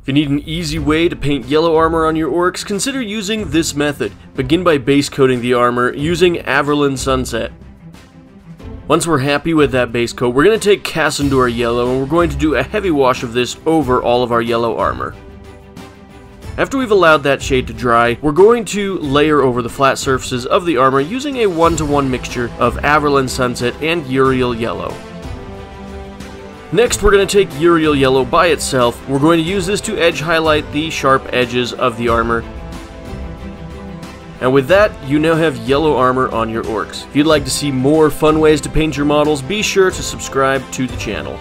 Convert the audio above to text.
If you need an easy way to paint yellow armor on your Orks, consider using this method. Begin by base coating the armor using Averland Sunset. Once we're happy with that base coat, we're going to take Casandora Yellow and we're going to do a heavy wash of this over all of our yellow armor. After we've allowed that shade to dry, we're going to layer over the flat surfaces of the armor using a one-to-one -one mixture of Averland Sunset and Yriel Yellow. Next, we're going to take Yriel Yellow by itself. We're going to use this to edge highlight the sharp edges of the armor. And with that, you now have yellow armor on your Orks. If you'd like to see more fun ways to paint your models, be sure to subscribe to the channel.